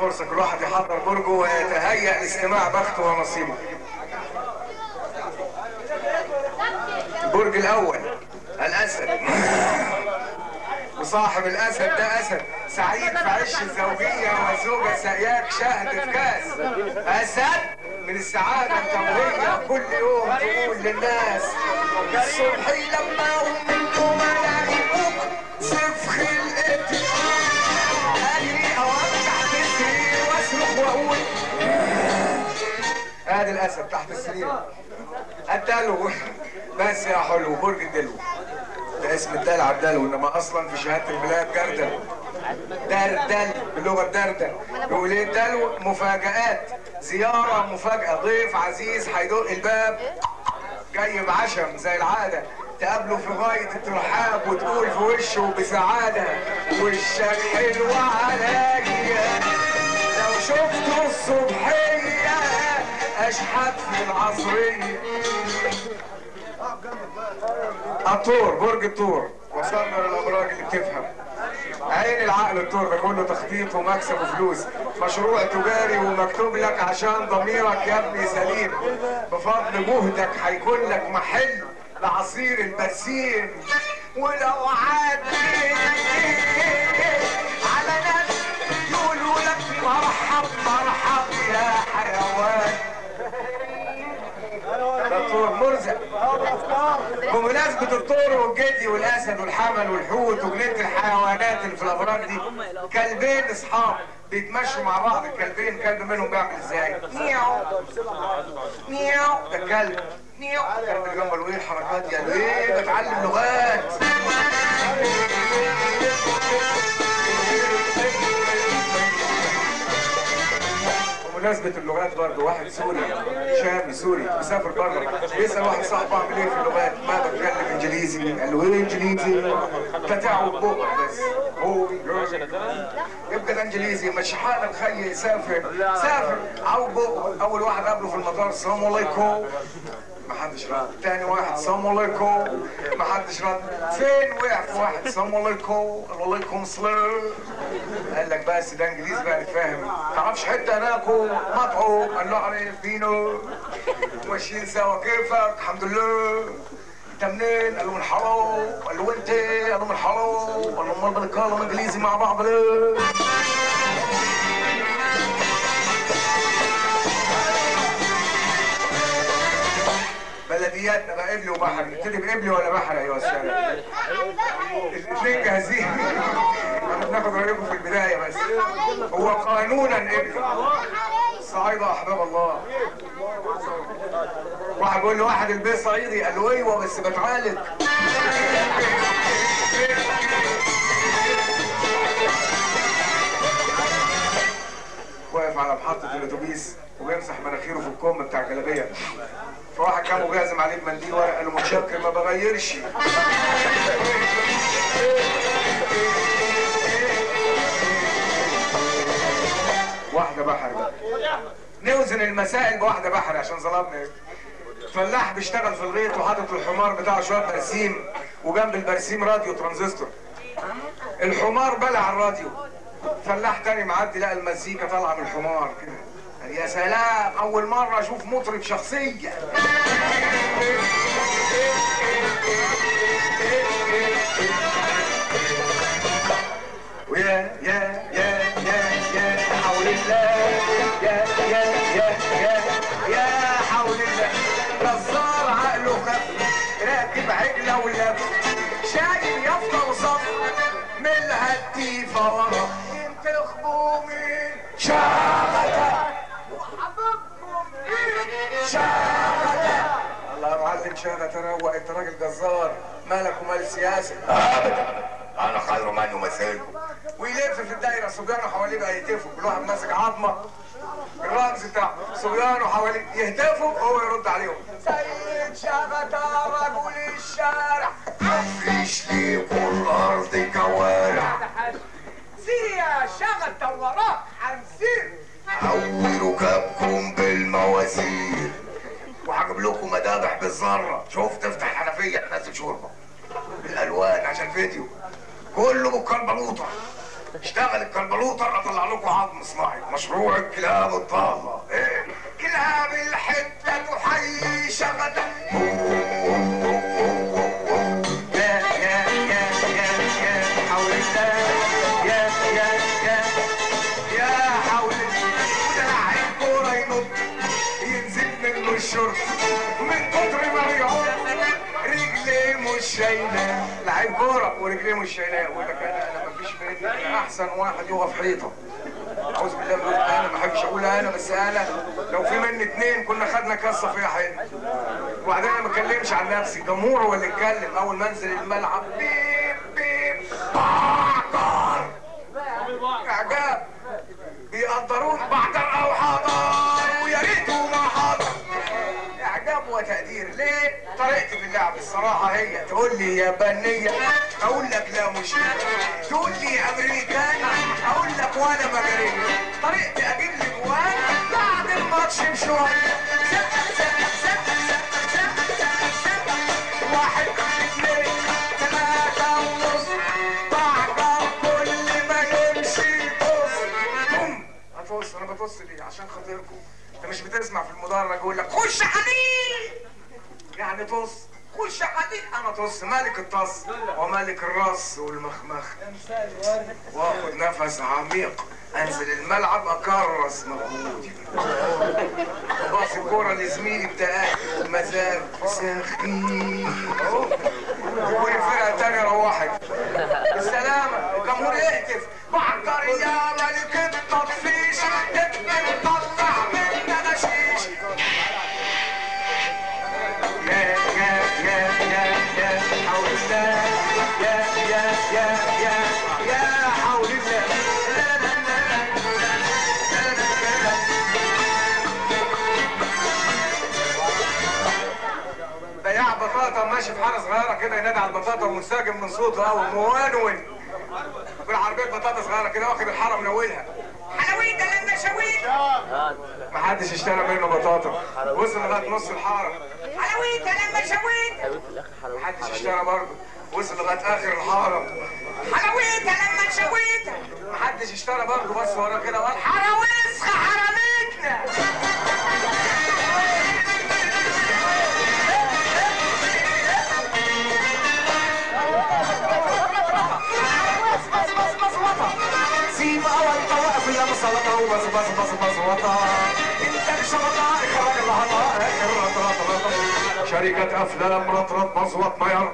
فرصة كل واحد يحضر برجه ويتهيأ لاستماع بخته ونصيبه البرج الأول الأسد. وصاحب الأسد ده أسد. سعيد في عش الزوجية وزوجة سقياك شهد في كاس. أسد من السعادة انت وهي كل يوم تقول للناس الصبح لما ادي الأسد تحت السرير. الدلو بس يا حلو برج الدلو. ده اسم الدلع الدلو إنما أصلا في شهادة الميلاد جردل دردل باللغة الدردل بيقول إيه؟ الدلو مفاجآت. زيارة مفاجأة. ضيف عزيز هيدق الباب. جاي بعشم زي العادة. تقابله في غاية الترحاب وتقول في وشه بسعادة. وشك حلو عليا لو شفته الصبحية أشحت في العصرية الطور برج الطور وصلنا للأبراج اللي بتفهم عين العقل الطور ده كله تخطيط ومكسب وفلوس. مشروع تجاري ومكتوب لك عشان ضميرك يا ابني سليم. بفضل جهدك هيكون لك محل لعصير البرسيم ولو عدي بمناسبة الطور والجدي والأسد والحمل والحوت وجنينة الحيوانات اللي في الأبراج دي. كلبين أصحاب بيتمشوا مع بعض. الكلبين كلب منهم بيعمل إزاي؟ مياو مياو ده كلب. مياو الكلب اللي الحركات دي؟ قال له إيه بتعلم لغات. بمناسبة اللغات برضه واحد سوري شامي سوري مسافر بره. بيسأل واحد صاحبه اعمل إيه في اللغات؟ ما بتكلم انجليزي. قال له إيه انجليزي؟ بتاعه بقك بس. هو يبقى ده انجليزي. مش حال الخي يسافر. سافر عاو بقه أول واحد قابله في المطار السلام عليكم. ما حدش رد. تاني واحد السلام عليكم. ما حدش رد. فين وقع في واحد السلام عليكم. عليكم السلام. قال لك بس ده انجليزي بقى نتفاهم تعرفش حتة هناكو مطعو قال له عارف فينو؟ ماشيين سوا. كيفك؟ الحمد لله. انت منين؟ قال له من حلو قال له وانت؟ قال له من حلو قال له امال بنتكلم انجليزي مع بعض. ليه؟ بلدياتنا بقى قبلي وبحر نبتدي بقبلي ولا بحر ايها الساده الاثنين جاهزين إحنا بناخد رأيكم في البداية بس. هو قانونا قبلي صعيدة أحباب الله. واحد بيقول له واحد البيت صعيدي قال له أيوه بس بتعالج. واقف على محطة الأتوبيس وبيمسح مناخيره في الكم بتاع الجلابية. فواحد كان مجازم عليه بمنديل ورق قال له متشكر ما بغيرش واحدة بحر بقى. نوزن المسائل بواحدة بحر عشان ظلمنا فلاح بيشتغل في الغيط وحاطط الحمار بتاعه شوية برسيم وجنب البرسيم راديو ترانزستور. الحمار بلع الراديو. فلاح تاني معدي لقى المزيكا طالعة من الحمار كده. يا سلام أول مرة أشوف مطرب شخصية. ويا يا يا يا يا حول الله. يا يا يا يا يا حول الله. جزار عقله خف راكب عجله ولف. شايل يافطه وصف من الهتيفه ورا. انت خبومي شاغله الله يا معلم شاغله روق انت راجل جزار. مالك ومال السياسة ابدا أنا خير من يمثلكم ويلف في الدايرة صبيانه حواليه بقى يهتفوا كل واحد ماسك عظمة. الرمز بتاعه صبيانه حواليه يهتفوا وهو يرد عليهم. سيد شغطة رجل الشارع. مفيش ليكوا الأرض كوارع سير يا هنسير حولوا ركابكم بالمواسير وهجيب لكم مذابح بالذرة. شوف تفتح الحنفية. تنزل شوربه بالألوان عشان فيديو. كله بالكربلوطة. اشتغل الكربلوطة أطلع لكم عظم صناعي مشروع الكلاب الضاله إيه. كلاب الحتة تحيي شغله الشرط من كتر ما بيعوم رجليه مش شايله لعيب كورة ورجليه مش شايله يقول لك أنا أنا مفيش مني أحسن واحد يقف حيطة. أعوذ بالله من أنا ما أحبش أقول أنا بس أنا لو في مني اتنين كنا خدنا كاسه فيها حلو وبعدين أنا ما أتكلمش عن نفسي. الجمهور هو اللي اتكلم. أول ما أنزل الملعب بيب تقول لي يابانيه أقول لك لا مش تقول لي امريكاني أقول لك وأنا مجري طريقتي أجيب لي جوان بعد الماتش سقف واحد ونص. كل ما يمشي بص هتبص أنا ببص ليه؟ عشان خاطركم. أنت مش بتسمع في المدرج يقول لك خش عليه يعني طص خش عليه أنا طص ملك الطص وملك الراس والمخمخ. واخد نفس عميق. أنزل الملعب اكرس مجهودي باص الكورة لزميلي بتاعي مزاج سخيف. يقول الفرقه التانيه روحت بالسلامه الجمهور يهتف ماشي في حارة صغيرة كده ينادي على البطاطا ومنسجم من صوته قوي مونون. بالعربية بطاطا صغيرة كده واخد الحارة من اولها حلويت لما شويت. محدش اشترى منه بطاطا. وصل لغاية نص الحارة. حلويت لما شويت. محدش اشترى برضه. وصل لغاية آخر الحارة. حلويت لما شويت. محدش اشترى برضه. بس ورا كده وقال حاره وسخه يا وبس بس بس بس وطا الهطا اخر رطرط رطرط شركة أفلام رطرط مصوت مير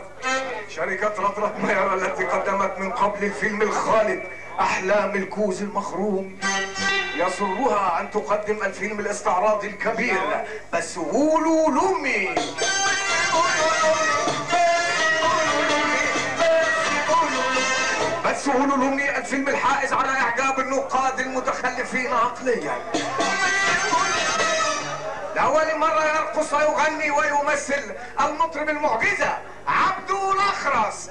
شركة رطرط مير التي قدمت من قبل الفيلم الخالد أحلام الكوز المخروم. يسرها أن تقدم الفيلم الاستعراضي الكبير بس قولوا لامي قولوا لامي الفيلم الحائز على إعجاب النقاد المتخلفين عقليا. لأول مرة يرقص ويغني ويمثل المطرب المعجزة عبدو الأخرس.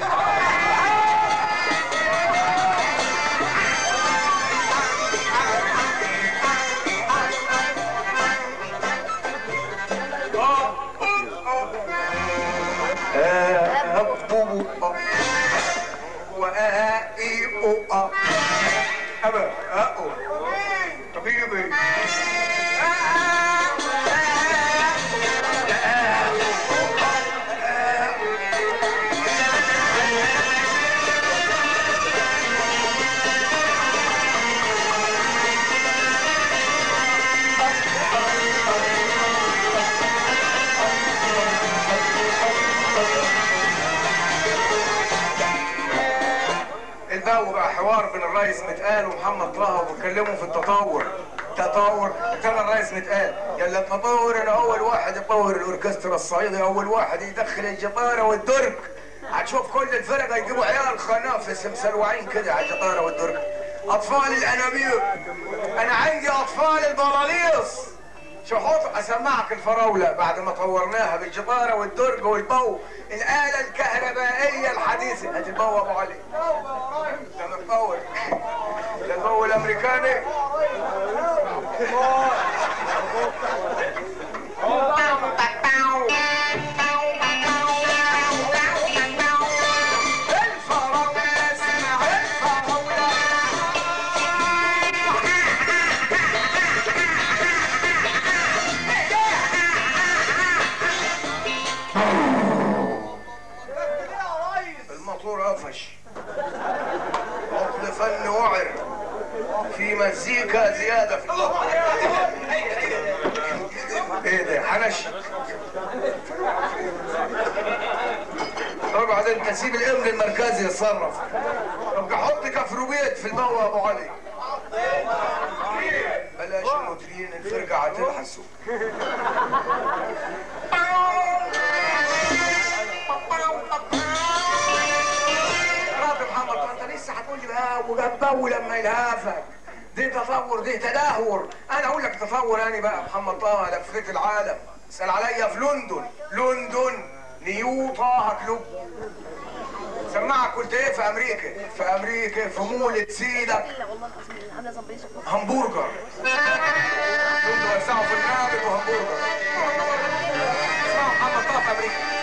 حوار بين الرئيس متقال ومحمد طه وبيتكلموا في التطور. تطور. كان الرئيس متقال. يلا التطور أنا أول واحد يطور الأوركسترا الصعيدي أول واحد يدخل الجباره والدرك. هتشوف كل الفرقة يجيبوا عيال خنافس مسلوعين كده على الجباره والدرك. أطفال الأنابيب. أنا عندي أطفال البلاليص شحوط أسمعك الفراولة بعد ما طورناها بالجباره والدرج والبو. الآلة الكهربائية الحديثة. البو أبو علي ده متطور ده الفراوله الموتور قفش. مزيكا زيادة. في إيه ده حنش. اقعد انت سيب الامن المركزي يتصرف. ابقى حط كفروبيت في الموى أبو علي. بلاش المديرين الفرقة هتلحسوا. راضي محمد أنت لسه هتقول لي بقى وجنبه لما يلهفك. دي تطور دي تدهور. أنا أقول لك تطور أنا بقى محمد طه لفيت العالم. اسال عليا في لندن. لندن new طه club. سمعك قلت إيه؟ في أمريكا. في أمريكا في مولد سيدك همبرجر. دول وزعوا في النابت وهمبرجر. اسمعوا محمد طه في أمريكا.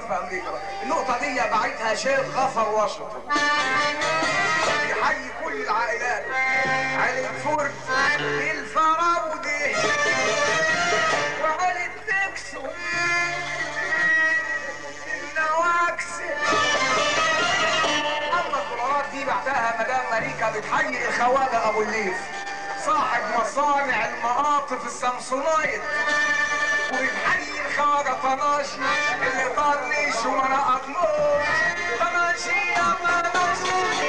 الدولارات في أمريكا. بقى النقطة دي بعتها شيخ غفر واشنطن يحيي كل العائلات. عائلة فورد الفراودة. وعائلة نكسو النواكس. أما الدولارات دي بعتها مدام ماريكا بتحيي الخواجة أبو الليف صاحب مصانع المقاطف السامسونايت وبحي الخارة فراشي اللي طرني شو أنا اطلوش طناشي يا طناشي